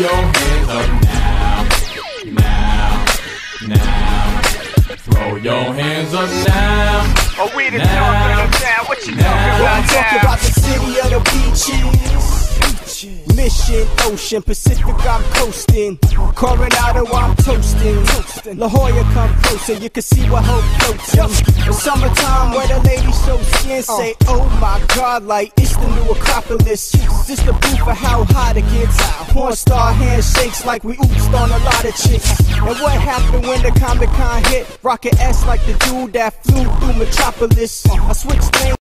your hands up now, now, now. Throw your hands up now. Oh, we the Now. talking of town. What you Now. talking I'm about talking now? about the city of the beaches. Mission, ocean, Pacific, I'm coasting. Coronado, I'm toasting. La Jolla, come closer, you can see what hope floating. The summertime where the ladies show skin, uh. say, oh my god, like it's the new Acropolis. Just the proof of how hot it gets. Porn star handshakes like we oopsed on a lot of chicks. And what happened when the Comic Con hit? Rocket S like the dude that flew through Metropolis. I switched lanes.